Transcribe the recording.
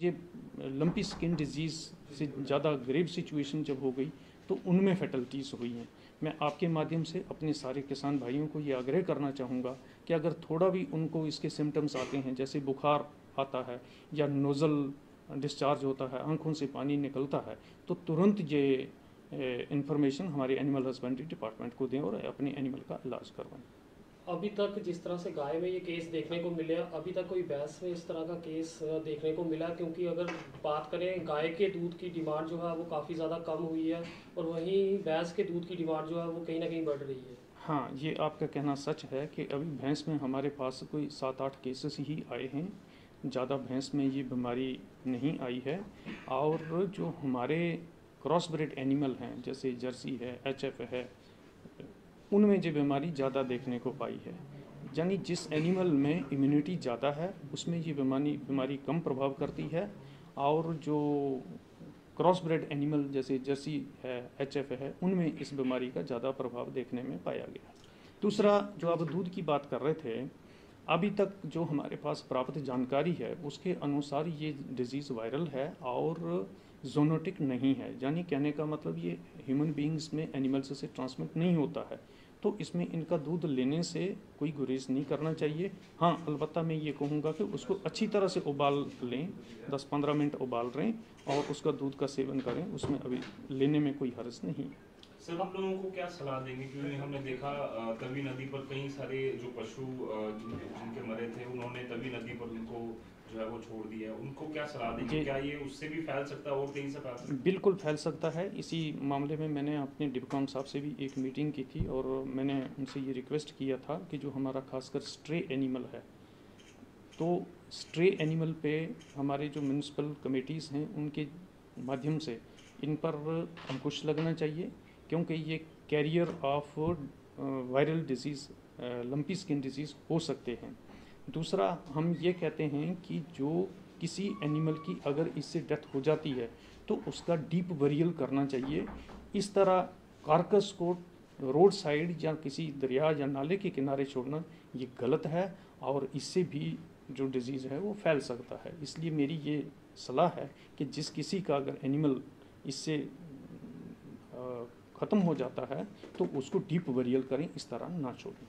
ये lumpy skin disease से ज़्यादा ग्रेव सिचुएशन जब हो गई तो उनमें फैटल्टीज़ हुई हैं। मैं आपके माध्यम से अपने सारे किसान भाइयों को ये आग्रह करना चाहूँगा कि अगर थोड़ा भी उनको इसके सिम्टम्स आते हैं, जैसे बुखार आता है या नोज़ल डिस्चार्ज होता है, आँखों से पानी निकलता है तो तुरंत ये इंफॉर्मेशन हमारे एनिमल हस्बेंड्री डिपार्टमेंट को दें और अपने एनिमल का इलाज करवाएँ। अभी तक जिस तरह से गाय में ये केस देखने को मिले, अभी तक कोई भैंस में इस तरह का केस देखने को मिला, क्योंकि अगर बात करें, गाय के दूध की डिमांड जो है वो काफ़ी ज़्यादा कम हुई है, और वहीं भैंस के दूध की डिमांड जो है वो कहीं ना कहीं बढ़ रही है। हाँ ये आपका कहना सच है कि अभी भैंस में हमारे पास कोई सात आठ केसेस ही आए हैं। ज़्यादा भैंस में ये बीमारी नहीं आई है। और जो हमारे क्रॉस ब्रेड एनिमल हैं, जैसे जर्सी है, एचएफ है उनमें ये बीमारी ज़्यादा देखने को पाई है, यानी जिस एनिमल में इम्यूनिटी ज़्यादा है, उसमें ये बीमारी बीमारी कम प्रभाव करती है और जो क्रॉस ब्रेड एनिमल जैसे जर्सी है एचएफ है, उनमें इस बीमारी का ज़्यादा प्रभाव देखने में पाया गया दूसरा, जो आप दूध की बात कर रहे थे, अभी तक जो हमारे पास प्राप्त जानकारी है, उसके अनुसार ये डिज़ीज़ वायरल है और जोनोटिक नहीं है। यानी कहने का मतलब ये ह्यूमन बींग्स में एनिमल्स से ट्रांसमिट नहीं होता है। तो इसमें इनका दूध लेने से कोई गुरेज नहीं करना चाहिए। हाँ अलबत्ता मैं ये कहूँगा कि उसको अच्छी तरह से उबाल लें 10-15 मिनट उबाल लें और उसका दूध का सेवन करें, उसमें अभी लेने में कोई हर्ज नहीं। सर, आप लोगों को क्या सलाह देंगे? क्योंकि हमने देखा तवी नदी पर कई सारे जो पशु जिनके मरे थे, उन्होंने तवी नदी पर उनको जो है वो छोड़ दिया उनको क्या सलाह देंगे? क्या ये उससे भी फैल सकता है और कहीं से फैल सकता है? बिल्कुल फैल सकता है। इसी मामले में मैंने अपने डिपकॉम साहब से भी एक मीटिंग की थी और मैंने उनसे ये रिक्वेस्ट किया था कि जो हमारा खासकर स्ट्रे एनिमल है तो स्ट्रे एनिमल पे हमारे जो म्यूनसिपल कमेटीज़ हैं उनके माध्यम से इन पर अंकुश लगना चाहिए क्योंकि ये carrier of viral disease lumpy skin disease हो सकते हैं। दूसरा, हम ये कहते हैं कि जो किसी एनिमल की अगर इससे डेथ हो जाती है तो उसका डीप बरियल करना चाहिए। इस तरह कार्कस को रोड साइड या किसी दरिया या नाले के किनारे छोड़ना, ये गलत है और इससे भी जो डिज़ीज़ है, वो फैल सकता है। इसलिए मेरी ये सलाह है कि जिस किसी का अगर एनिमल इससे ख़त्म हो जाता है तो उसको डीप बरियल करें, इस तरह ना छोड़ें।